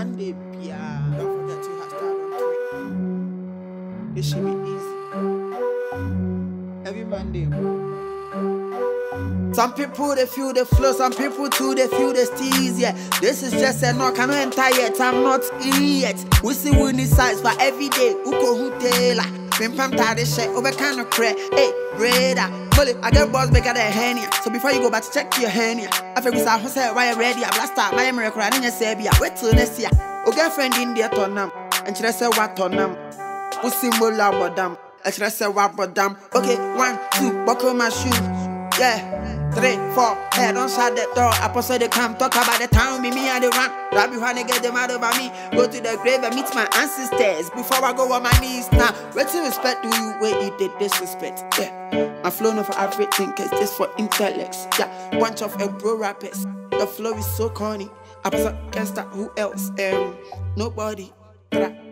Monday, yeah. Don't forget to hashtag on Twitter. Should be easy. Every Monday. Some people they feel the flow, some people too they feel the steez. Yeah, this is just a knock. I no enter yet. I'm not yet. We see we need size for every day. Uko hutela. Pim pam tired shit over kind of crack. Hey, radar. Bullet, I get balls bigger than hernia. So before you go back to check your hernia. I feel I was say why you ready. I blast out my miracle and you say wait till next year. O girlfriend in turn them. And she say what them. We symbol about them. And she say what about them. Okay, one, two, buckle my shoes. Yeah. Three, four, head shut the door. I post they come talk about the town, me, me and the run. When they get them out over me. Go to the grave and meet my ancestors before I go on my knees. Now, what respect do you where you did disrespect? Yeah, my flow not for everything, cause this for intellects. Yeah, bunch of bro rappers. The flow is so corny. Up, can't stop, who else? Um, nobody. But I